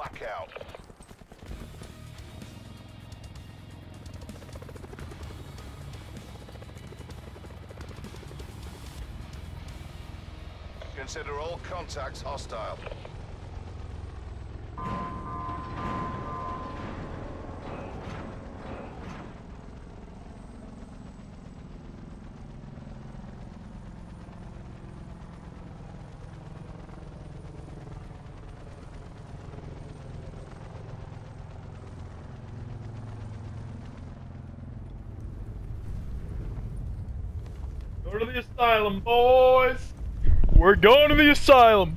lookout. Consider all contacts hostile. Go to the asylum, boys. We're going to the asylum.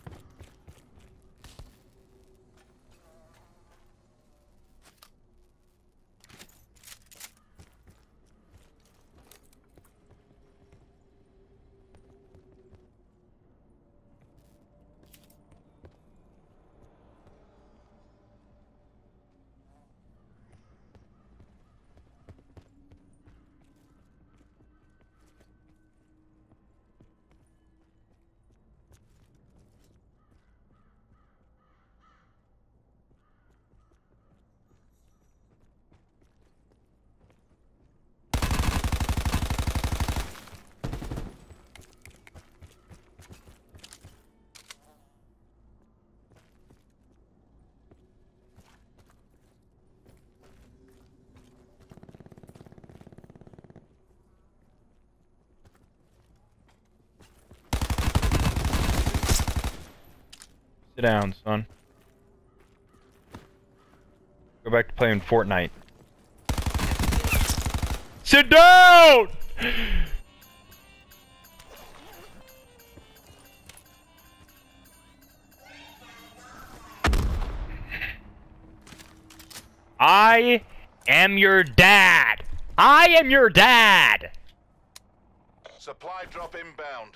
Sit down, son. Go back to playing Fortnite. Sit down! I am your dad. I am your dad. Supply drop inbound.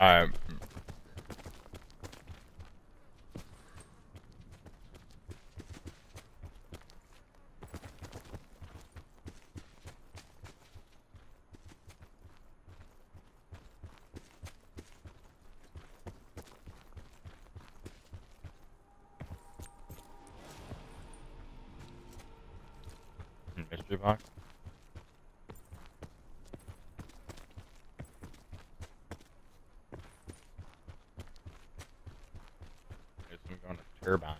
Um, mystery box. Guess I'm going to turbine.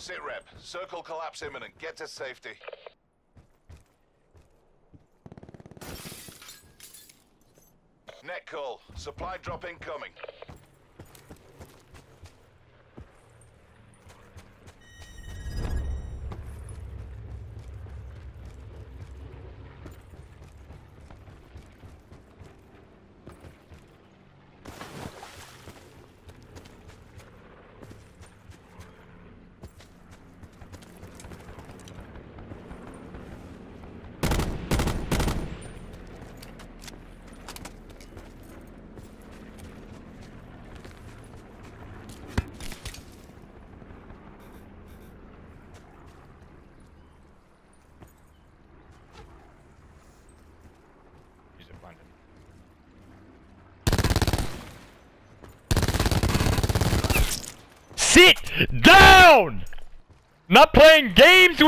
Sit rep. Circle collapse imminent. Get to safety. Net call. Supply drop incoming.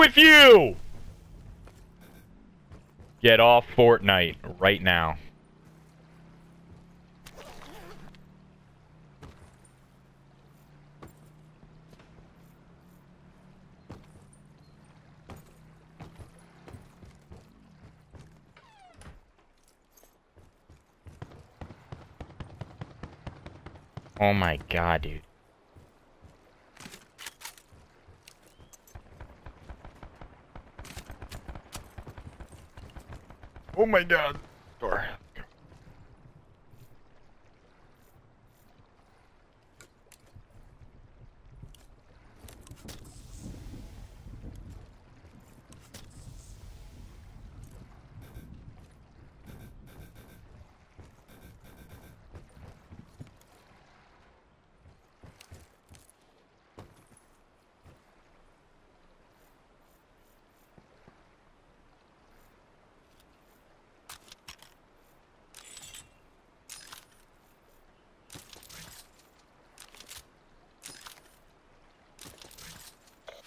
With you! Get off Fortnite right now. Oh my god, dude. Oh my god. Door.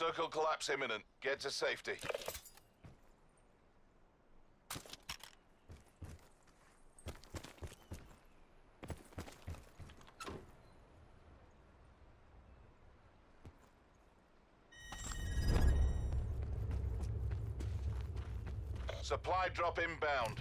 Circle collapse imminent. Get to safety. Supply drop inbound.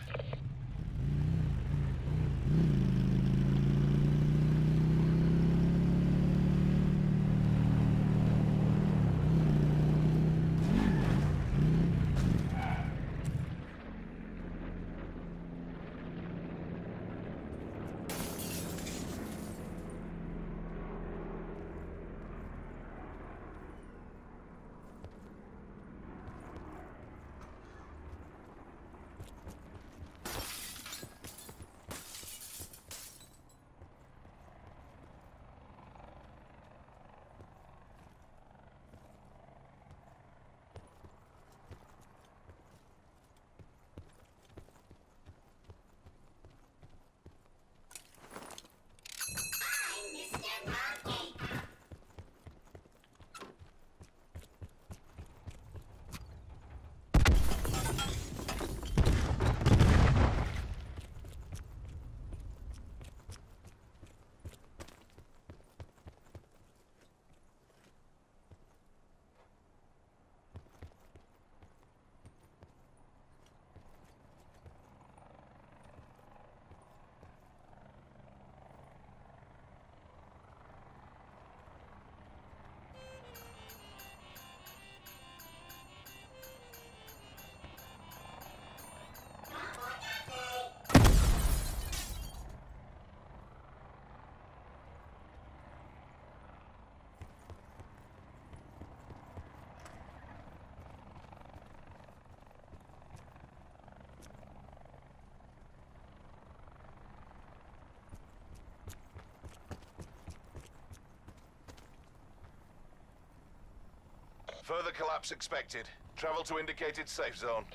Further collapse expected. Travel to indicated safe zone.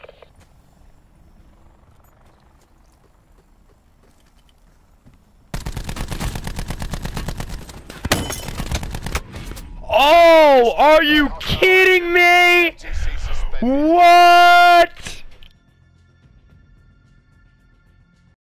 Oh, are you kidding me? What?